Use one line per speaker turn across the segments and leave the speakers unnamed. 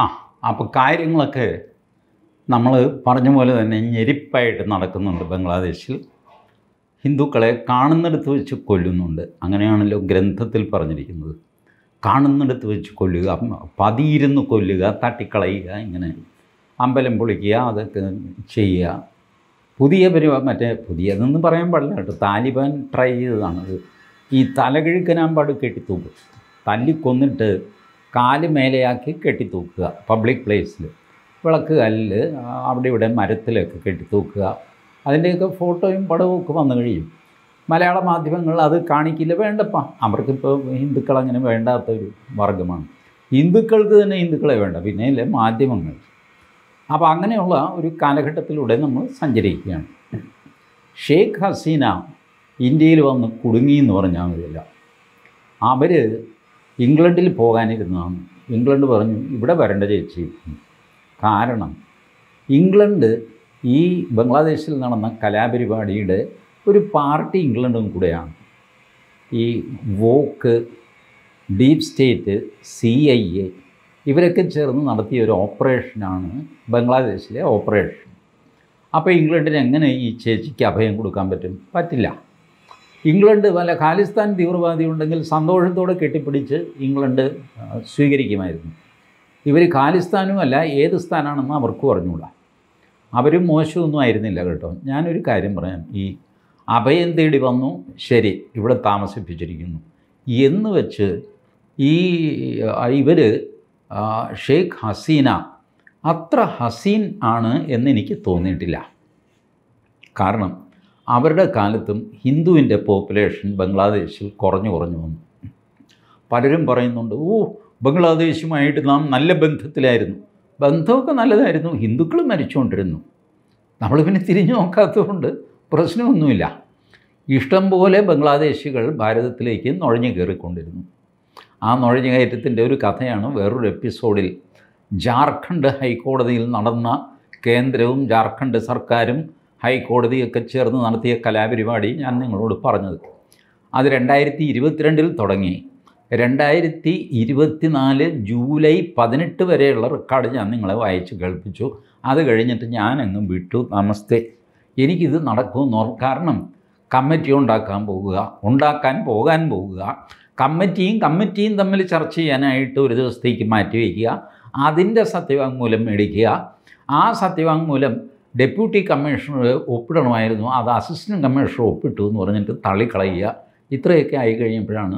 ആ അപ്പോൾ കാര്യങ്ങളൊക്കെ നമ്മൾ പറഞ്ഞ പോലെ തന്നെ ഞെരിപ്പായിട്ട് നടക്കുന്നുണ്ട് ബംഗ്ലാദേശിൽ ഹിന്ദുക്കളെ കാണുന്നിടത്ത് വെച്ച് കൊല്ലുന്നുണ്ട് അങ്ങനെയാണല്ലോ ഗ്രന്ഥത്തിൽ പറഞ്ഞിരിക്കുന്നത് കാണുന്നിടത്ത് വെച്ച് കൊല്ലുക പതിയിരുന്ന് കൊല്ലുക തട്ടിക്കളയുക ഇങ്ങനെ അമ്പലം പൊളിക്കുക അതൊക്കെ ചെയ്യുക പുതിയ പരിപാ മറ്റേ പുതിയതെന്ന് പറയാൻ പാടില്ല കേട്ടോ താലിബാൻ ട്രൈ ചെയ്തതാണത് ഈ തലകിഴുക്കനാമ്പാട് കെട്ടിത്തൂപ്പ് തല്ലിക്കൊന്നിട്ട് കാല് മേലെയാക്കി കെട്ടിത്തൂക്കുക പബ്ലിക് പ്ലേസിൽ വിളക്ക് കല്ല് അവിടെ ഇവിടെ മരത്തിലൊക്കെ കെട്ടിത്തൂക്കുക അതിൻ്റെയൊക്കെ ഫോട്ടോയും പടവും ഒക്കെ വന്നു കഴിയും മലയാള മാധ്യമങ്ങൾ അത് കാണിക്കില്ല വേണ്ടപ്പാ അവർക്കിപ്പോൾ ഹിന്ദുക്കൾ അങ്ങനെ വേണ്ടാത്തൊരു വർഗമാണ് ഹിന്ദുക്കൾക്ക് തന്നെ ഹിന്ദുക്കളെ വേണ്ട പിന്നെ അല്ലേ മാധ്യമങ്ങൾ അപ്പോൾ അങ്ങനെയുള്ള ഒരു കാലഘട്ടത്തിലൂടെ നമ്മൾ സഞ്ചരിക്കുകയാണ് ഷെയ്ഖ് ഹസീന ഇന്ത്യയിൽ വന്ന് കുടുങ്ങി എന്ന് പറഞ്ഞാൽ മതിയല്ല അവർ ഇംഗ്ലണ്ടിൽ പോകാനിരുന്നതാണ് ഇംഗ്ലണ്ട് പറഞ്ഞു ഇവിടെ വരേണ്ട ചേച്ചി കാരണം ഇംഗ്ലണ്ട് ഈ ബംഗ്ലാദേശിൽ നടന്ന കലാപരിപാടിയുടെ ഒരു പാർട്ടി ഇംഗ്ലണ്ടും കൂടെയാണ് ഈ woke deep state C I A ഇവരൊക്കെ ചേർന്ന് നടത്തിയ ഒരു ഓപ്പറേഷനാണ് ബംഗ്ലാദേശിലെ ഓപ്പറേഷൻ അപ്പോൾ ഇംഗ്ലണ്ടിന് എങ്ങനെ ഈ ചേച്ചിക്ക് അഭയം കൊടുക്കാൻ പറ്റും പറ്റില്ല ഇംഗ്ലണ്ട് വല്ല ഖാലിസ്ഥാൻ തീവ്രവാദി ഉണ്ടെങ്കിൽ സന്തോഷത്തോടെ കെട്ടിപ്പിടിച്ച് ഇംഗ്ലണ്ട് സ്വീകരിക്കുമായിരുന്നു ഇവർ ഖാലിസ്ഥാനും അല്ല ഏത് സ്ഥാനാണെന്ന് അവർക്കും അറിഞ്ഞുകൂടാ അവരും മോശമൊന്നും ആയിരുന്നില്ല കേട്ടോ ഞാനൊരു കാര്യം പറയാം ഈ അഭയം തേടി വന്നു ശരി ഇവിടെ താമസിപ്പിച്ചിരിക്കുന്നു എന്ന് വെച്ച് ഈ ഇവർ ഷെയ്ഖ് ഹസീന അത്ര ഹസീൻ ആണ് എന്നെനിക്ക് തോന്നിയിട്ടില്ല കാരണം അവരുടെ കാലത്തും ഹിന്ദുവിൻ്റെ പോപ്പുലേഷൻ ബംഗ്ലാദേശിൽ കുറഞ്ഞു കുറഞ്ഞു വന്നു പലരും പറയുന്നുണ്ട് ഓ ബംഗ്ലാദേശുമായിട്ട് നാം നല്ല ബന്ധത്തിലായിരുന്നു ബന്ധമൊക്കെ നല്ലതായിരുന്നു ഹിന്ദുക്കൾ മരിച്ചുകൊണ്ടിരുന്നു നമ്മൾ പിന്നെ തിരിഞ്ഞു നോക്കാത്തതുകൊണ്ട് പ്രശ്നമൊന്നുമില്ല ഇഷ്ടംപോലെ ബംഗ്ലാദേശികൾ ഭാരതത്തിലേക്ക് നുഴഞ്ഞു കയറിക്കൊണ്ടിരുന്നു ആ നുഴഞ്ഞു കയറ്റത്തിൻ്റെ ഒരു കഥയാണ് വേറൊരു എപ്പിസോഡിൽ ജാർഖണ്ഡ് ഹൈക്കോടതിയിൽ നടന്ന കേന്ദ്രവും ജാർഖണ്ഡ് സർക്കാരും ഹൈക്കോടതിയൊക്കെ ചേർന്ന് നടത്തിയ കലാപരിപാടി ഞാൻ നിങ്ങളോട് പറഞ്ഞത് അത് രണ്ടായിരത്തി ഇരുപത്തിരണ്ടിൽ തുടങ്ങി രണ്ടായിരത്തി ഇരുപത്തിനാല് ജൂലൈ പതിനെട്ട് വരെയുള്ള റെക്കോർഡ് ഞാൻ നിങ്ങളെ വായിച്ച് കേൾപ്പിച്ചു അത് കഴിഞ്ഞിട്ട് ഞാൻ അങ്ങ് വിട്ടു നമസ്തേ എനിക്കിത് നടക്കുമെന്ന് കാരണം കമ്മിറ്റി ഉണ്ടാക്കാൻ പോകുക ഉണ്ടാക്കാൻ പോകാൻ പോകുക കമ്മിറ്റിയും കമ്മിറ്റിയും തമ്മിൽ ചർച്ച ചെയ്യാനായിട്ട് ഒരു ദിവസത്തേക്ക് മാറ്റി വയ്ക്കുക അതിൻ്റെ സത്യവാങ്മൂലം മേടിക്കുക ആ സത്യവാങ്മൂലം ഡെപ്യൂട്ടി കമ്മീഷണർ ഒപ്പിടണമായിരുന്നു അത് അസിസ്റ്റൻ്റ് കമ്മീഷണർ ഒപ്പിട്ടു എന്ന് പറഞ്ഞിട്ട് തള്ളിക്കളയുക ഇത്രയൊക്കെ ആയി കഴിഞ്ഞപ്പോഴാണ്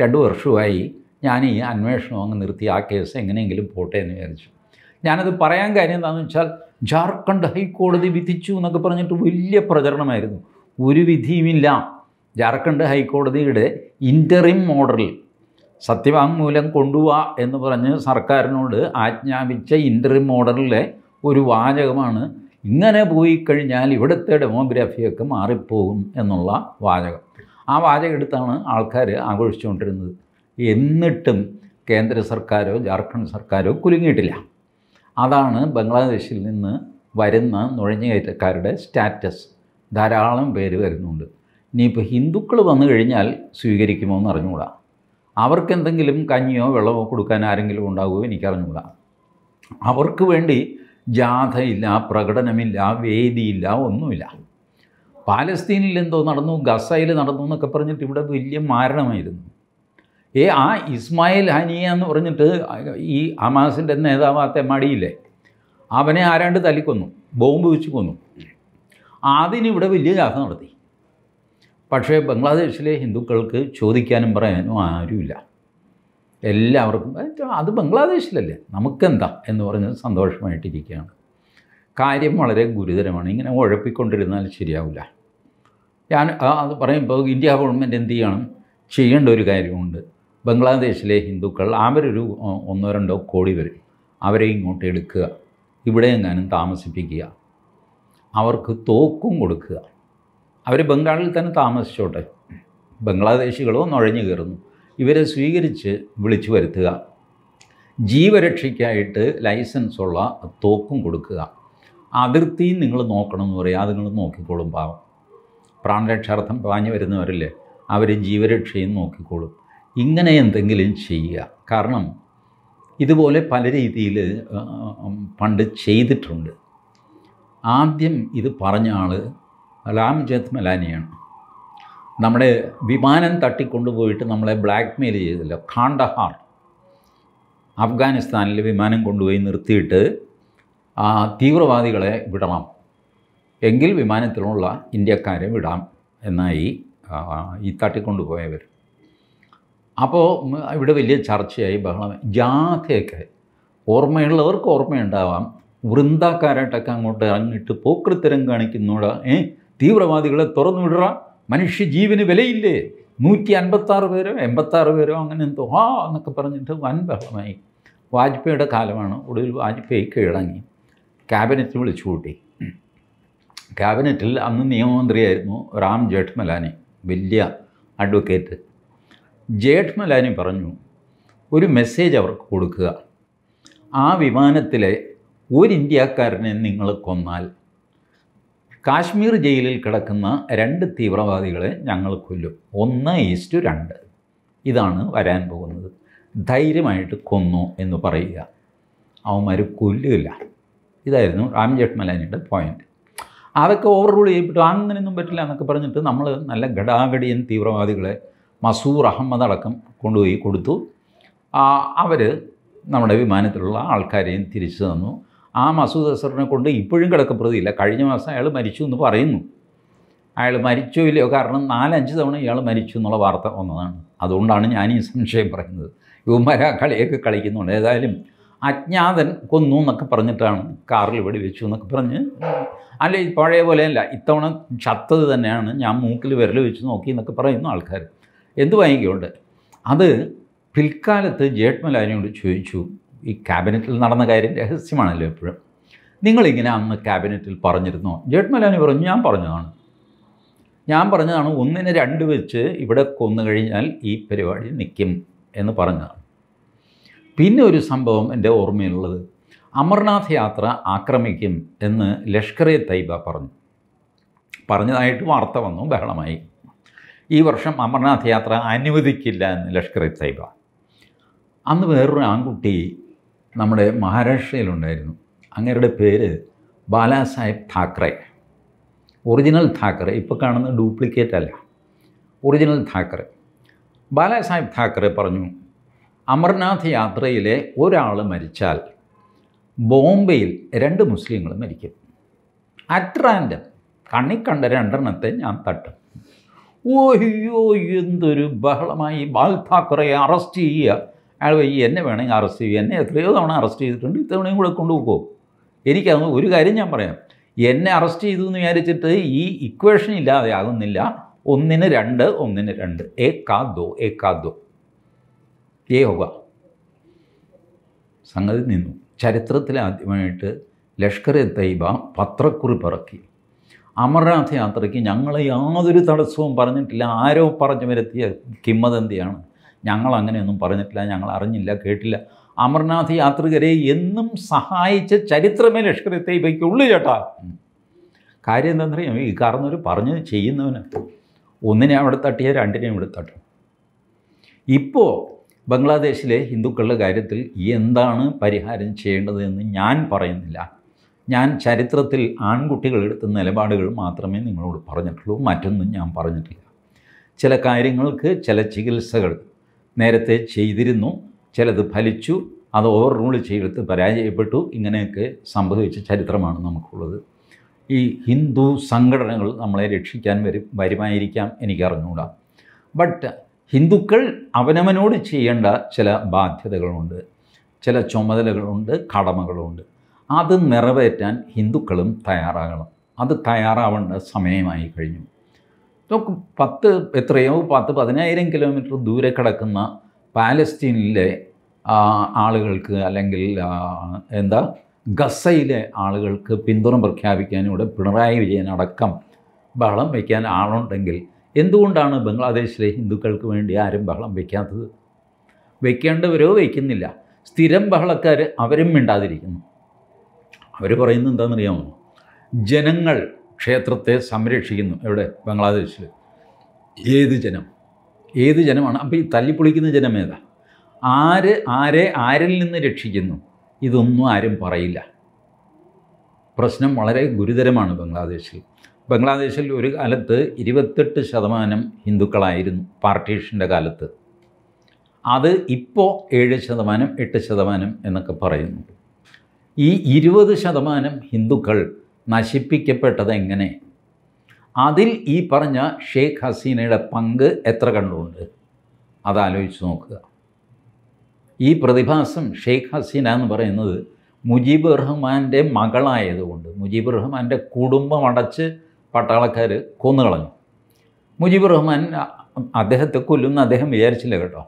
രണ്ട് വർഷമായി ഞാൻ ഈ അന്വേഷണം അങ്ങ് നിർത്തി ആ കേസ് എങ്ങനെയെങ്കിലും പോട്ടെ എന്ന് വിചാരിച്ചു ഞാനത് പറയാൻ കാര്യം എന്താണെന്ന് വെച്ചാൽ ജാർഖണ്ഡ് ഹൈക്കോടതി വിധിച്ചു എന്നൊക്കെ പറഞ്ഞിട്ട് വലിയ പ്രചരണമായിരുന്നു ഒരു വിധിയുമില്ല ജാർഖണ്ഡ് ഹൈക്കോടതിയുടെ ഇൻ്ററിം മോഡലിൽ സത്യവാങ്മൂലം കൊണ്ടുപോവാ എന്ന് പറഞ്ഞ് സർക്കാരിനോട് ആജ്ഞാപിച്ച ഇൻ്ററിം മോഡലിലെ ഒരു വാചകമാണ് ഇങ്ങനെ പോയി കഴിഞ്ഞാൽ ഇവിടുത്തെ ഡെമോഗ്രാഫിയൊക്കെ മാറിപ്പോകും എന്നുള്ള വാചകം ആ വാചകം എടുത്താണ് ആൾക്കാർ ആഘോഷിച്ചുകൊണ്ടിരുന്നത് എന്നിട്ടും കേന്ദ്ര സർക്കാരോ ജാർഖണ്ഡ് സർക്കാരോ കുലുങ്ങിയിട്ടില്ല അതാണ് ബംഗ്ലാദേശിൽ നിന്ന് വരുന്ന നുഴഞ്ഞുകയറ്റക്കാരുടെ സ്റ്റാറ്റസ് ധാരാളം പേര് വരുന്നുണ്ട് ഇനിയിപ്പോൾ ഹിന്ദുക്കൾ വന്നു കഴിഞ്ഞാൽ സ്വീകരിക്കുമോ എന്ന് അറിഞ്ഞുകൂടാ അവർക്ക് എന്തെങ്കിലും കഞ്ഞിയോ വെള്ളമോ കൊടുക്കാൻ ആരെങ്കിലും ഉണ്ടാകുമോ എനിക്കറിഞ്ഞുകൂടാ അവർക്ക് വേണ്ടി ജാഥയില്ല പ്രകടനമില്ല വേദിയില്ല ഒന്നുമില്ല പാലസ്തീനിൽ എന്തോ നടന്നു ഗസയിൽ നടന്നു എന്നൊക്കെ പറഞ്ഞിട്ട് ഇവിടെ വലിയ മാരണമായിരുന്നു ഏ ആ ഇസ്മായിൽ ഹനിയ എന്ന് പറഞ്ഞിട്ട് ഈ ഹമാസിൻ്റെ നേതാവാത്തെ മടിയില്ലേ അവനെ ആരാണ്ട് തല്ലിക്കൊന്നു ബോംബ് വെച്ച് കൊന്നു ഇവിടെ വലിയ ജാഥ നടത്തി പക്ഷേ ബംഗ്ലാദേശിലെ ഹിന്ദുക്കൾക്ക് ചോദിക്കാനും പറയാനും ആരുമില്ല എല്ലാവർക്കും അത് ബംഗ്ലാദേശിലല്ലേ നമുക്കെന്താ എന്ന് പറഞ്ഞ് സന്തോഷമായിട്ടിരിക്കുകയാണ് കാര്യം വളരെ ഗുരുതരമാണ് ഇങ്ങനെ ഉഴപ്പിക്കൊണ്ടിരുന്നാൽ ശരിയാവില്ല ഞാൻ അത് പറയുമ്പോൾ ഇന്ത്യ ഗവൺമെൻറ് എന്ത് ചെയ്യണം ചെയ്യേണ്ട ഒരു കാര്യമുണ്ട് ബംഗ്ലാദേശിലെ ഹിന്ദുക്കൾ അവരൊരു ഒന്നോ രണ്ടോ കോടി വരും അവരെ ഇങ്ങോട്ട് എടുക്കുക ഇവിടെ എങ്ങാനും താമസിപ്പിക്കുക അവർക്ക് തോക്കും കൊടുക്കുക അവർ ബംഗാളിൽ തന്നെ താമസിച്ചോട്ടെ ബംഗ്ലാദേശികളോ നുഴഞ്ഞു കയറുന്നു ഇവരെ സ്വീകരിച്ച് വിളിച്ചു വരുത്തുക ജീവരക്ഷയ്ക്കായിട്ട് ലൈസൻസുള്ള തോക്കും കൊടുക്കുക അതിർത്തിയും നിങ്ങൾ നോക്കണം എന്ന് പറയുക അത് നിങ്ങൾ നോക്കിക്കോളും പാവം പ്രാണരക്ഷാർത്ഥം പാഞ്ഞു വരുന്നവരില്ലേ അവർ ജീവരക്ഷയും നോക്കിക്കോളും ഇങ്ങനെ എന്തെങ്കിലും ചെയ്യുക കാരണം ഇതുപോലെ പല രീതിയിൽ പണ്ട് ചെയ്തിട്ടുണ്ട് ആദ്യം ഇത് പറഞ്ഞ ആൾ ലാം ജത്ത് മലാനിയാണ് നമ്മുടെ വിമാനം തട്ടിക്കൊണ്ടുപോയിട്ട് നമ്മളെ ബ്ലാക്ക് മെയിൽ ചെയ്തല്ലോ ഖാണ്ഡഹാർ അഫ്ഗാനിസ്ഥാനിൽ വിമാനം കൊണ്ടുപോയി നിർത്തിയിട്ട് ആ തീവ്രവാദികളെ വിടണം എങ്കിൽ വിമാനത്തിലുള്ള ഇന്ത്യക്കാരെ വിടാം എന്നായി ഈ തട്ടിക്കൊണ്ടുപോയവർ അപ്പോൾ ഇവിടെ വലിയ ചർച്ചയായി ബഹളം ജാഥയൊക്കെ ഓർമ്മയുള്ളവർക്ക് ഓർമ്മയുണ്ടാവാം വൃന്ദാക്കാരായിട്ടൊക്കെ അങ്ങോട്ട് ഇറങ്ങിയിട്ട് പോക്കൃത്തരം കാണിക്കുന്നോടാ ഏ തീവ്രവാദികളെ തുറന്നു വിടുക മനുഷ്യജീവന് വിലയില്ലേ നൂറ്റി അൻപത്താറ് പേരോ എൺപത്താറ് പേരോ അങ്ങനെ എന്തോ ആ എന്നൊക്കെ പറഞ്ഞിട്ട് വൻ ബഹളമായി വാജ്പേയിയുടെ കാലമാണ് ഒടുവിൽ വാജ്പേയി കീഴടങ്ങി ക്യാബിനറ്റ് വിളിച്ചു കൂട്ടി ക്യാബിനറ്റിൽ അന്ന് നിയമമന്ത്രിയായിരുന്നു റാം ജേഠ്മലാനി വലിയ അഡ്വക്കേറ്റ് ജേഠ്മലാനി പറഞ്ഞു ഒരു മെസ്സേജ് അവർക്ക് കൊടുക്കുക ആ വിമാനത്തിലെ ഒരു ഇന്ത്യക്കാരനെ നിങ്ങൾ കൊന്നാൽ കാശ്മീർ ജയിലിൽ കിടക്കുന്ന രണ്ട് തീവ്രവാദികളെ ഞങ്ങൾ കൊല്ലും ഒന്ന് ഈസ്റ്റു രണ്ട് ഇതാണ് വരാൻ പോകുന്നത് ധൈര്യമായിട്ട് കൊന്നു എന്ന് പറയുക അവന്മാർ കൊല്ലില്ല ഇതായിരുന്നു രാം ജെഠ്മലാനിയുടെ പോയിന്റ് അതൊക്കെ ഓവർ റൂൾ ചെയ്യപ്പെട്ടു അങ്ങനെയൊന്നും പറ്റില്ല എന്നൊക്കെ പറഞ്ഞിട്ട് നമ്മൾ നല്ല ഗടാഗടിയൻ തീവ്രവാദികളെ മസൂർ അഹമ്മദ് അടക്കം കൊണ്ടുപോയി കൊടുത്തു അവർ നമ്മുടെ വിമാനത്തിലുള്ള ആൾക്കാരെയും തിരിച്ചു തന്നു ആ മസൂദ് അസറിനെ കൊണ്ട് ഇപ്പോഴും കിടക്കപ്രതിയില്ല കഴിഞ്ഞ മാസം അയാൾ മരിച്ചു എന്ന് പറയുന്നു അയാൾ മരിച്ചോ ഇല്ലയോ കാരണം നാലഞ്ച് തവണ ഇയാൾ മരിച്ചു എന്നുള്ള വാർത്ത വന്നതാണ് അതുകൊണ്ടാണ് ഞാൻ ഈ സംശയം പറയുന്നത് യുവമാരാ കളിയൊക്കെ കളിക്കുന്നുണ്ട് ഏതായാലും അജ്ഞാതൻ കൊന്നു എന്നൊക്കെ പറഞ്ഞിട്ടാണ് കാറിൽ വെടി വെച്ചു എന്നൊക്കെ പറഞ്ഞ് അല്ലെ പഴയ പോലെയല്ല ഇത്തവണ ചത്തത് തന്നെയാണ് ഞാൻ മൂക്കിൽ വിരൽ വെച്ച് നോക്കി എന്നൊക്കെ പറയുന്നു ആൾക്കാർ എന്ത് വാങ്ങിക്കുന്നുണ്ട് അത് പിൽക്കാലത്ത് ജേഠ്മലാനിയോട് ചോദിച്ചു ഈ ക്യാബിനറ്റിൽ നടന്ന കാര്യം രഹസ്യമാണല്ലോ എപ്പോഴും നിങ്ങളിങ്ങനെ അന്ന് ക്യാബിനറ്റിൽ പറഞ്ഞിരുന്നോ ജേഠ്മലാനി പറഞ്ഞു ഞാൻ പറഞ്ഞതാണ് ഞാൻ പറഞ്ഞതാണ് ഒന്നിന് രണ്ട് വെച്ച് ഇവിടെ കൊന്നു കഴിഞ്ഞാൽ ഈ പരിപാടി നിൽക്കും എന്ന് പറഞ്ഞതാണ് പിന്നെ ഒരു സംഭവം എൻ്റെ ഓർമ്മയുള്ളത് അമർനാഥ് യാത്ര ആക്രമിക്കും എന്ന് ലഷ്കർ എ തൈബ പറഞ്ഞു പറഞ്ഞതായിട്ട് വാർത്ത വന്നു ബഹളമായി ഈ വർഷം അമർനാഥ് യാത്ര അനുവദിക്കില്ല എന്ന് ലഷ്കർ എ തൈബ അന്ന് വേറൊരു ആൺകുട്ടി നമ്മുടെ മഹാരാഷ്ട്രയിലുണ്ടായിരുന്നു അങ്ങേരുടെ പേര് ബാലാസാഹിബ് താക്കറെ ഒറിജിനൽ താക്കറെ ഇപ്പോൾ കാണുന്ന ഡ്യൂപ്ലിക്കേറ്റ് അല്ല ഒറിജിനൽ താക്കറെ ബാലാസാഹിബ് താക്കറെ പറഞ്ഞു അമർനാഥ് യാത്രയിലെ ഒരാൾ മരിച്ചാൽ ബോംബെയിൽ രണ്ട് മുസ്ലിങ്ങൾ മരിക്കും അറ്റ്രാൻഡ് റാൻഡം കണ്ണി കണ്ട രണ്ടെണ്ണത്തെ ഞാൻ തട്ടും ഓയ്യോ എന്തൊരു ബഹളമായി ബാൽ താക്കറയെ അറസ്റ്റ് ചെയ്യുക അയാൾ ഈ എന്നെ വേണമെങ്കിൽ അറസ്റ്റ് ചെയ്യും എന്നെ എത്രയോ തവണ അറസ്റ്റ് ചെയ്തിട്ടുണ്ട് ഇത്തവണയും കൂടെ കൊണ്ടുപോകുമോ എനിക്കത് ഒരു കാര്യം ഞാൻ പറയാം എന്നെ അറസ്റ്റ് ചെയ്തു എന്ന് വിചാരിച്ചിട്ട് ഈ ഇക്വേഷൻ ഇല്ലാതെ ആകുന്നില്ല ഒന്നിന് രണ്ട് ഒന്നിന് രണ്ട് എ കാദോ എ കാദോ ഏ ഹുക സംഗതി നിന്നു ചരിത്രത്തിൽ ആദ്യമായിട്ട് ലഷ്കർ എ തൈബ പത്രക്കുറിപ്പ് ഇറക്കി അമർനാഥ് യാത്രയ്ക്ക് ഞങ്ങളെ യാതൊരു തടസ്സവും പറഞ്ഞിട്ടില്ല ആരോ പറഞ്ഞു വരത്തിയ കിമ്മതന്തിയാണ് ഞങ്ങൾ അങ്ങനെയൊന്നും പറഞ്ഞിട്ടില്ല ഞങ്ങൾ അറിഞ്ഞില്ല കേട്ടില്ല അമർനാഥ് യാത്രികരെ എന്നും സഹായിച്ച ചരിത്രമേ ലഷ്കർ എ തൈബയ്ക്കുള്ളൂ ചേട്ടാ കാര്യം എന്താണെന്ന് അറിയാം ഈ ഒരു പറഞ്ഞ് ചെയ്യുന്നവന് ഒന്നിനെ അവിടെ തട്ടിയ രണ്ടിനെ ഇവിടെ തട്ടും ഇപ്പോൾ ബംഗ്ലാദേശിലെ ഹിന്ദുക്കളുടെ കാര്യത്തിൽ എന്താണ് പരിഹാരം ചെയ്യേണ്ടതെന്ന് ഞാൻ പറയുന്നില്ല ഞാൻ ചരിത്രത്തിൽ ആൺകുട്ടികളെടുത്ത നിലപാടുകൾ മാത്രമേ നിങ്ങളോട് പറഞ്ഞിട്ടുള്ളൂ മറ്റൊന്നും ഞാൻ പറഞ്ഞിട്ടില്ല ചില കാര്യങ്ങൾക്ക് ചില ചികിത്സകൾ നേരത്തെ ചെയ്തിരുന്നു ചിലത് ഫലിച്ചു അത് ഓവർ റൂൾ ചെയ്തെടുത്ത് പരാജയപ്പെട്ടു ഇങ്ങനെയൊക്കെ സംഭവിച്ച ചരിത്രമാണ് നമുക്കുള്ളത് ഈ ഹിന്ദു സംഘടനകൾ നമ്മളെ രക്ഷിക്കാൻ വരും വരുമായിരിക്കാം എനിക്കറിഞ്ഞുകൂടാ ബട്ട് ഹിന്ദുക്കൾ അവനവനോട് ചെയ്യേണ്ട ചില ബാധ്യതകളുണ്ട് ചില ചുമതലകളുണ്ട് കടമകളുണ്ട് അത് നിറവേറ്റാൻ ഹിന്ദുക്കളും തയ്യാറാകണം അത് തയ്യാറാവേണ്ട സമയമായി കഴിഞ്ഞു നമുക്ക് പത്ത് എത്രയോ പത്ത് പതിനായിരം കിലോമീറ്റർ ദൂരെ കിടക്കുന്ന പാലസ്റ്റീനിലെ ആളുകൾക്ക് അല്ലെങ്കിൽ എന്താ ഗസയിലെ ആളുകൾക്ക് പിന്തുണ പ്രഖ്യാപിക്കാനും ഇവിടെ പിണറായി വിജയൻ അടക്കം ബഹളം വയ്ക്കാൻ ആളുണ്ടെങ്കിൽ എന്തുകൊണ്ടാണ് ബംഗ്ലാദേശിലെ ഹിന്ദുക്കൾക്ക് വേണ്ടി ആരും ബഹളം വയ്ക്കാത്തത് വയ്ക്കേണ്ടവരോ വയ്ക്കുന്നില്ല സ്ഥിരം ബഹളക്കാർ അവരും മിണ്ടാതിരിക്കുന്നു അവർ പറയുന്നത് എന്താണെന്നറിയാമോ ജനങ്ങൾ ക്ഷേത്രത്തെ സംരക്ഷിക്കുന്നു എവിടെ ബംഗ്ലാദേശിൽ ഏത് ജനം ഏത് ജനമാണ് അപ്പോൾ ഈ തല്ലിപ്പൊളിക്കുന്ന ജനം ഏതാ ആര് ആരെ ആരിൽ നിന്ന് രക്ഷിക്കുന്നു ഇതൊന്നും ആരും പറയില്ല പ്രശ്നം വളരെ ഗുരുതരമാണ് ബംഗ്ലാദേശിൽ ബംഗ്ലാദേശിൽ ഒരു കാലത്ത് ഇരുപത്തെട്ട് ശതമാനം ഹിന്ദുക്കളായിരുന്നു പാർട്ടീഷൻ്റെ കാലത്ത് അത് ഇപ്പോൾ ഏഴ് ശതമാനം എട്ട് ശതമാനം എന്നൊക്കെ പറയുന്നു ഈ ഇരുപത് ശതമാനം ഹിന്ദുക്കൾ നശിപ്പിക്കപ്പെട്ടത് എങ്ങനെ അതിൽ ഈ പറഞ്ഞ ഷെയ്ഖ് ഹസീനയുടെ പങ്ക് എത്ര കണ്ടുണ്ട് അതാലോചിച്ച് നോക്കുക ഈ പ്രതിഭാസം ഷെയ്ഖ് ഹസീന എന്ന് പറയുന്നത് മുജീബ് റഹ്മാൻ്റെ മകളായതുകൊണ്ട് മുജീബ് റഹ്മാൻ്റെ കുടുംബം അടച്ച് പട്ടാളക്കാർ കൊന്നുകളഞ്ഞു മുജീബ് റഹ്മാൻ അദ്ദേഹത്തെ കൊല്ലുന്ന അദ്ദേഹം വിചാരിച്ചില്ല കേട്ടോ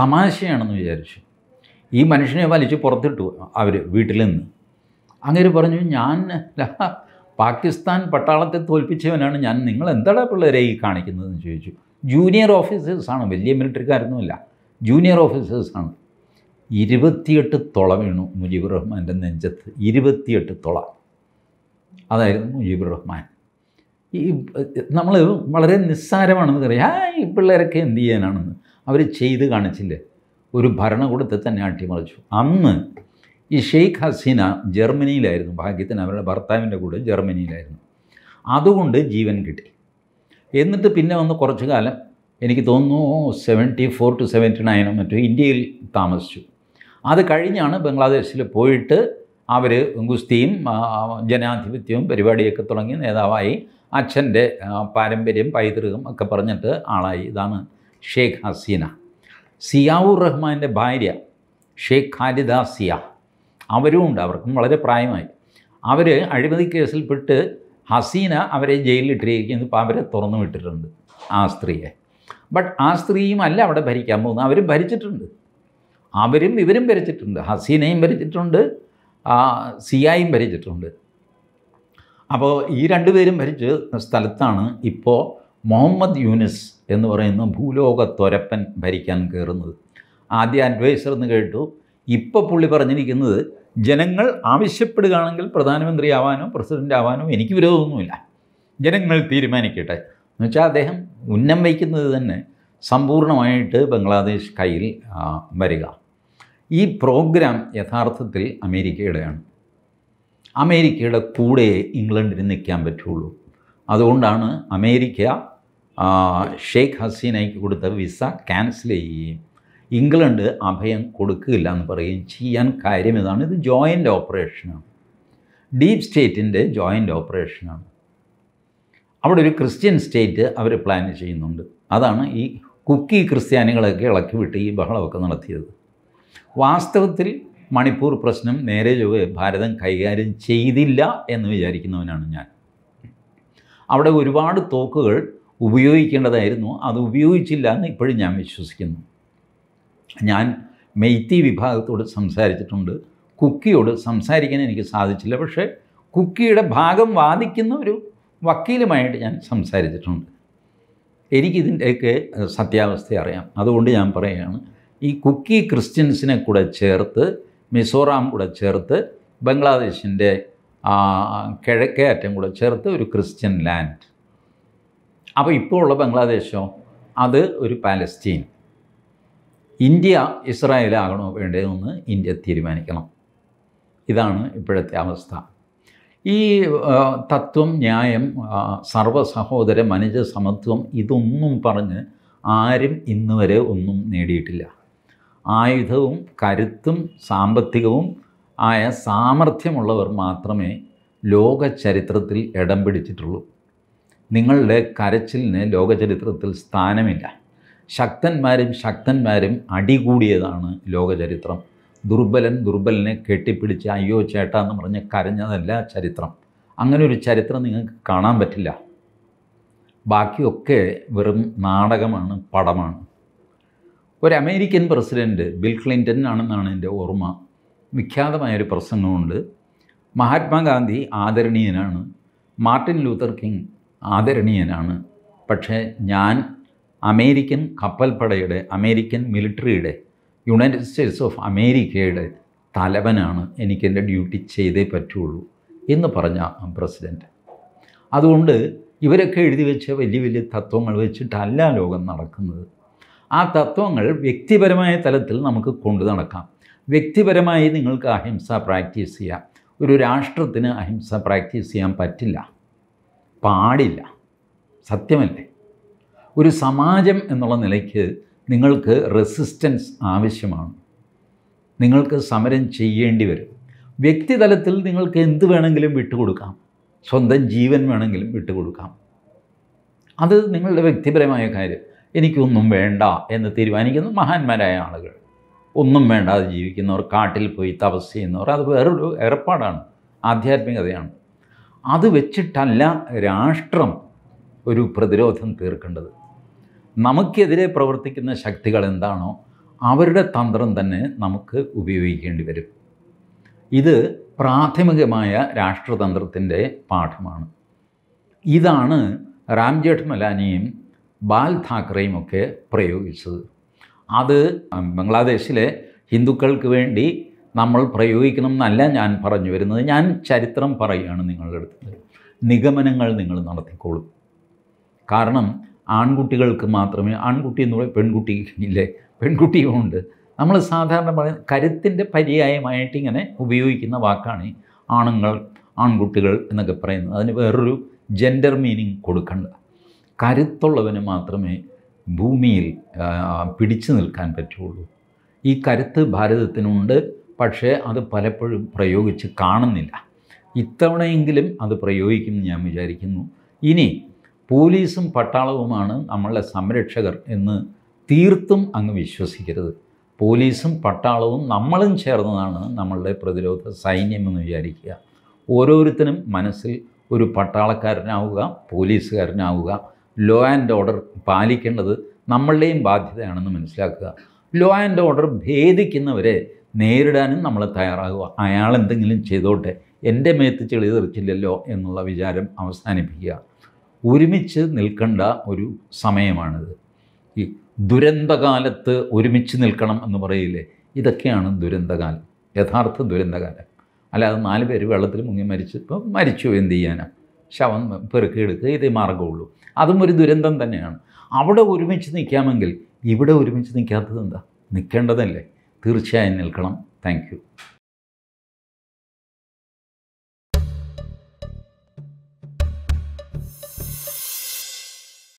തമാശയാണെന്ന് വിചാരിച്ചു ഈ മനുഷ്യനെ വലിച്ച് പുറത്തിട്ടു അവർ വീട്ടിൽ നിന്ന് അങ്ങനെ പറഞ്ഞു ഞാൻ പാകിസ്ഥാൻ പട്ടാളത്തെ തോൽപ്പിച്ചവനാണ് ഞാൻ നിങ്ങൾ എന്താണ് പിള്ളേരെ ഈ കാണിക്കുന്നതെന്ന് ചോദിച്ചു ജൂനിയർ ഓഫീസേഴ്സാണ് വലിയ മിലിറ്ററിക്കാരൊന്നുമില്ല ജൂനിയർ ഓഫീസേഴ്സാണ് ഇരുപത്തിയെട്ട് തുള വീണു മുജീബുർ റഹ്മാൻ്റെ നെഞ്ചത്ത് ഇരുപത്തിയെട്ട് തുള അതായിരുന്നു മുജീബുർ റഹ്മാൻ ഈ നമ്മൾ വളരെ നിസ്സാരമാണെന്ന് പറയാം ഈ പിള്ളേരൊക്കെ എന്ത് ചെയ്യാനാണെന്ന് അവർ ചെയ്ത് കാണിച്ചില്ലേ ഒരു ഭരണകൂടത്തെ തന്നെ അട്ടിമറിച്ചു അന്ന് ഈ ഷെയ്ഖ് ഹസീന ജർമ്മനിയിലായിരുന്നു ഭാഗ്യത്തിന് അവരുടെ ഭർത്താവിൻ്റെ കൂടെ ജർമ്മനിയിലായിരുന്നു അതുകൊണ്ട് ജീവൻ കിട്ടി എന്നിട്ട് പിന്നെ വന്ന് കുറച്ചു കാലം എനിക്ക് തോന്നുന്നു സെവൻറ്റി ഫോർ ടു സെവൻറ്റി നയനോ മറ്റോ ഇന്ത്യയിൽ താമസിച്ചു അത് കഴിഞ്ഞാണ് ബംഗ്ലാദേശിൽ പോയിട്ട് അവർ ഗുസ്തിയും ജനാധിപത്യവും പരിപാടിയൊക്കെ തുടങ്ങി നേതാവായി അച്ഛൻ്റെ പാരമ്പര്യം പൈതൃകം ഒക്കെ പറഞ്ഞിട്ട് ആളായി ഇതാണ് ഷെയ്ഖ് ഹസീന സിയാവുർ റഹ്മാൻ്റെ ഭാര്യ ഷെയ്ഖ് ഖാലിദാസിയ അവരും ഉണ്ട് അവർക്കും വളരെ പ്രായമായി അവർ അഴിമതി കേസിൽപ്പെട്ട് ഹസീന അവരെ ജയിലിലിട്ടിരിക്കുന്നു ഇപ്പോൾ അവരെ തുറന്നു വിട്ടിട്ടുണ്ട് ആ സ്ത്രീയെ ബട്ട് ആ സ്ത്രീയും അല്ല അവിടെ ഭരിക്കാൻ പോകുന്നത് അവരും ഭരിച്ചിട്ടുണ്ട് അവരും ഇവരും ഭരിച്ചിട്ടുണ്ട് ഹസീനയും ഭരിച്ചിട്ടുണ്ട് സിയായും ഭരിച്ചിട്ടുണ്ട് അപ്പോൾ ഈ രണ്ടുപേരും ഭരിച്ച സ്ഥലത്താണ് ഇപ്പോൾ മുഹമ്മദ് യൂനിസ് എന്ന് പറയുന്ന ഭൂലോക തൊരപ്പൻ ഭരിക്കാൻ കയറുന്നത് ആദ്യ അഡ്വൈസർ എന്ന് കേട്ടു ഇപ്പോൾ പുള്ളി പറഞ്ഞിരിക്കുന്നത് ജനങ്ങൾ ആവശ്യപ്പെടുകയാണെങ്കിൽ പ്രധാനമന്ത്രി ആവാനോ പ്രസിഡൻ്റ് ആവാനോ എനിക്ക് വിരോധമൊന്നുമില്ല ജനങ്ങൾ തീരുമാനിക്കട്ടെ എന്നുവെച്ചാൽ അദ്ദേഹം ഉന്നം വയ്ക്കുന്നത് തന്നെ സമ്പൂർണ്ണമായിട്ട് ബംഗ്ലാദേശ് കയ്യിൽ വരിക ഈ പ്രോഗ്രാം യഥാർത്ഥത്തിൽ അമേരിക്കയുടെയാണ് അമേരിക്കയുടെ കൂടെ ഇംഗ്ലണ്ടിന് നിൽക്കാൻ പറ്റുള്ളൂ അതുകൊണ്ടാണ് അമേരിക്ക ഷെയ്ഖ് ഹസീനയ്ക്ക് കൊടുത്ത വിസ ക്യാൻസൽ ചെയ്യുകയും ഇംഗ്ലണ്ട് അഭയം കൊടുക്കുകയില്ല എന്ന് പറയുകയും ചെയ്യാൻ കാര്യം ഇതാണ് ഇത് ജോയിൻ്റ് ഓപ്പറേഷനാണ് ഡീപ് സ്റ്റേറ്റിൻ്റെ ജോയിൻ്റ് ഓപ്പറേഷനാണ് അവിടെ ഒരു ക്രിസ്ത്യൻ സ്റ്റേറ്റ് അവർ പ്ലാൻ ചെയ്യുന്നുണ്ട് അതാണ് ഈ കുക്കി ക്രിസ്ത്യാനികളൊക്കെ ഇളക്കി വിട്ട് ഈ ബഹളമൊക്കെ നടത്തിയത് വാസ്തവത്തിൽ മണിപ്പൂർ പ്രശ്നം നേരെ ചൊവ്വേ ഭാരതം കൈകാര്യം ചെയ്തില്ല എന്ന് വിചാരിക്കുന്നവനാണ് ഞാൻ അവിടെ ഒരുപാട് തോക്കുകൾ ഉപയോഗിക്കേണ്ടതായിരുന്നു അത് ഉപയോഗിച്ചില്ല എന്ന് ഇപ്പോഴും ഞാൻ വിശ്വസിക്കുന്നു ഞാൻ മെയ്ത്തി വിഭാഗത്തോട് സംസാരിച്ചിട്ടുണ്ട് കുക്കിയോട് സംസാരിക്കാൻ എനിക്ക് സാധിച്ചില്ല പക്ഷേ കുക്കിയുടെ ഭാഗം വാദിക്കുന്ന ഒരു വക്കീലുമായിട്ട് ഞാൻ സംസാരിച്ചിട്ടുണ്ട് എനിക്കിതിൻ്റെയൊക്കെ സത്യാവസ്ഥ അറിയാം അതുകൊണ്ട് ഞാൻ പറയുകയാണ് ഈ കുക്കി ക്രിസ്ത്യൻസിനെ കൂടെ ചേർത്ത് മിസോറാം കൂടെ ചേർത്ത് ബംഗ്ലാദേശിൻ്റെ കിഴക്കേ അറ്റം കൂടെ ചേർത്ത് ഒരു ക്രിസ്ത്യൻ ലാൻഡ് അപ്പോൾ ഇപ്പോൾ ഉള്ള ബംഗ്ലാദേശോ അത് ഒരു പാലസ്റ്റീൻ ഇന്ത്യ ഇസ്രായേലാകണോ വേണ്ടതെന്ന് ഇന്ത്യ തീരുമാനിക്കണം ഇതാണ് ഇപ്പോഴത്തെ അവസ്ഥ ഈ തത്വം ന്യായം സർവസഹോദര മനുജ സമത്വം ഇതൊന്നും പറഞ്ഞ് ആരും ഇന്ന് വരെ ഒന്നും നേടിയിട്ടില്ല ആയുധവും കരുത്തും സാമ്പത്തികവും ആയ സാമർഥ്യമുള്ളവർ മാത്രമേ ലോക ചരിത്രത്തിൽ ഇടം പിടിച്ചിട്ടുള്ളൂ നിങ്ങളുടെ കരച്ചിലിന് ലോകചരിത്രത്തിൽ സ്ഥാനമില്ല ശക്തന്മാരും ശക്തന്മാരും അടികൂടിയതാണ് ലോകചരിത്രം ദുർബലൻ ദുർബലനെ കെട്ടിപ്പിടിച്ച് അയ്യോ ചേട്ടാ എന്ന് പറഞ്ഞ് കരഞ്ഞതല്ല ചരിത്രം അങ്ങനെ ഒരു ചരിത്രം നിങ്ങൾക്ക് കാണാൻ പറ്റില്ല ബാക്കിയൊക്കെ വെറും നാടകമാണ് പടമാണ് ഒരു അമേരിക്കൻ പ്രസിഡൻറ്റ് ബിൽ ക്ലിൻ്റൺ ആണെന്നാണ് എൻ്റെ ഓർമ്മ വിഖ്യാതമായൊരു പ്രസംഗമുണ്ട് മഹാത്മാഗാന്ധി ആദരണീയനാണ് മാർട്ടിൻ ലൂത്തർ കിങ് ആദരണീയനാണ് പക്ഷേ ഞാൻ അമേരിക്കൻ കപ്പൽപ്പടയുടെ അമേരിക്കൻ മിലിറ്ററിയുടെ യുണൈറ്റഡ് സ്റ്റേറ്റ്സ് ഓഫ് അമേരിക്കയുടെ തലവനാണ് എനിക്കെൻ്റെ ഡ്യൂട്ടി ചെയ്തേ പറ്റുള്ളൂ എന്ന് പറഞ്ഞ പ്രസിഡൻറ്റ് അതുകൊണ്ട് ഇവരൊക്കെ എഴുതി വെച്ച വലിയ വലിയ തത്വങ്ങൾ വെച്ചിട്ടല്ല ലോകം നടക്കുന്നത് ആ തത്വങ്ങൾ വ്യക്തിപരമായ തലത്തിൽ നമുക്ക് കൊണ്ടു നടക്കാം വ്യക്തിപരമായി നിങ്ങൾക്ക് അഹിംസ പ്രാക്ടീസ് ചെയ്യാം ഒരു രാഷ്ട്രത്തിന് അഹിംസ പ്രാക്ടീസ് ചെയ്യാൻ പറ്റില്ല പാടില്ല സത്യമല്ലേ ഒരു സമാജം എന്നുള്ള നിലയ്ക്ക് നിങ്ങൾക്ക് റെസിസ്റ്റൻസ് ആവശ്യമാണ് നിങ്ങൾക്ക് സമരം ചെയ്യേണ്ടി വരും വ്യക്തിതലത്തിൽ നിങ്ങൾക്ക് എന്ത് വേണമെങ്കിലും വിട്ടുകൊടുക്കാം സ്വന്തം ജീവൻ വേണമെങ്കിലും വിട്ടുകൊടുക്കാം അത് നിങ്ങളുടെ വ്യക്തിപരമായ കാര്യം എനിക്കൊന്നും വേണ്ട എന്ന് തീരുമാനിക്കുന്ന മഹാന്മാരായ ആളുകൾ ഒന്നും വേണ്ടാതെ ജീവിക്കുന്നവർ കാട്ടിൽ പോയി തപസ് ചെയ്യുന്നവർ അത് വേറൊരു ഏർപ്പാടാണ് ആധ്യാത്മികതയാണ് അത് വെച്ചിട്ടല്ല രാഷ്ട്രം ഒരു പ്രതിരോധം തീർക്കേണ്ടത് നമുക്കെതിരെ പ്രവർത്തിക്കുന്ന ശക്തികൾ എന്താണോ അവരുടെ തന്ത്രം തന്നെ നമുക്ക് ഉപയോഗിക്കേണ്ടി വരും ഇത് പ്രാഥമികമായ രാഷ്ട്രതന്ത്രത്തിൻ്റെ പാഠമാണ് ഇതാണ് റാം ജേഠ്മലാനിയും ബാൽ താക്കറേയും ഒക്കെ പ്രയോഗിച്ചത് അത് ബംഗ്ലാദേശിലെ ഹിന്ദുക്കൾക്ക് വേണ്ടി നമ്മൾ പ്രയോഗിക്കണം എന്നല്ല ഞാൻ പറഞ്ഞു വരുന്നത് ഞാൻ ചരിത്രം പറയുകയാണ് നിങ്ങളുടെ അടുത്ത് നിഗമനങ്ങൾ നിങ്ങൾ നടത്തിക്കോളും കാരണം ആൺകുട്ടികൾക്ക് മാത്രമേ ആൺകുട്ടി എന്ന് പറയും പെൺകുട്ടി ഇല്ലേ പെൺകുട്ടിയുമുണ്ട് നമ്മൾ സാധാരണ പറയുന്ന കരുത്തിൻ്റെ പര്യായമായിട്ട് ഇങ്ങനെ ഉപയോഗിക്കുന്ന വാക്കാണ് ആണുങ്ങൾ ആൺകുട്ടികൾ എന്നൊക്കെ പറയുന്നത് അതിന് വേറൊരു ജെൻഡർ മീനിങ് കൊടുക്കേണ്ട കരുത്തുള്ളവന് മാത്രമേ ഭൂമിയിൽ പിടിച്ചു നിൽക്കാൻ പറ്റുള്ളൂ ഈ കരുത്ത് ഭാരതത്തിനുണ്ട് പക്ഷേ അത് പലപ്പോഴും പ്രയോഗിച്ച് കാണുന്നില്ല ഇത്തവണയെങ്കിലും അത് പ്രയോഗിക്കുമെന്ന് ഞാൻ വിചാരിക്കുന്നു ഇനി പോലീസും പട്ടാളവുമാണ് നമ്മളുടെ സംരക്ഷകർ എന്ന് തീർത്തും അങ്ങ് വിശ്വസിക്കരുത് പോലീസും പട്ടാളവും നമ്മളും ചേർന്നതാണ് നമ്മളുടെ പ്രതിരോധ സൈന്യം എന്ന് വിചാരിക്കുക ഓരോരുത്തരും മനസ്സിൽ ഒരു പട്ടാളക്കാരനാവുക പോലീസുകാരനാവുക ലോ ആൻഡ് ഓർഡർ പാലിക്കേണ്ടത് നമ്മളുടെയും ബാധ്യതയാണെന്ന് മനസ്സിലാക്കുക ലോ ആൻഡ് ഓർഡർ ഭേദിക്കുന്നവരെ നേരിടാനും നമ്മൾ തയ്യാറാകുക അയാൾ എന്തെങ്കിലും ചെയ്തോട്ടെ എൻ്റെ മേത്ത് ചെളി തെറിച്ചില്ലല്ലോ എന്നുള്ള വിചാരം അവസാനിപ്പിക്കുക ഒരുമിച്ച് നിൽക്കേണ്ട ഒരു സമയമാണിത് ഈ ദുരന്തകാലത്ത് ഒരുമിച്ച് നിൽക്കണം എന്ന് പറയില്ലേ ഇതൊക്കെയാണ് ദുരന്തകാലം യഥാർത്ഥ ദുരന്തകാലം അല്ലാതെ നാല് പേര് വെള്ളത്തിൽ മുങ്ങി മരിച്ച് ഇപ്പോൾ മരിച്ചു എന്ത് ചെയ്യാനാണ് ശവം പെറുക്കിയെടുക്കുക ഇതേ മാർഗമുള്ളൂ അതും ഒരു ദുരന്തം തന്നെയാണ് അവിടെ ഒരുമിച്ച് നിൽക്കാമെങ്കിൽ ഇവിടെ ഒരുമിച്ച് നിൽക്കാത്തത് എന്താ നിൽക്കേണ്ടതല്ലേ തീർച്ചയായും നിൽക്കണം താങ്ക്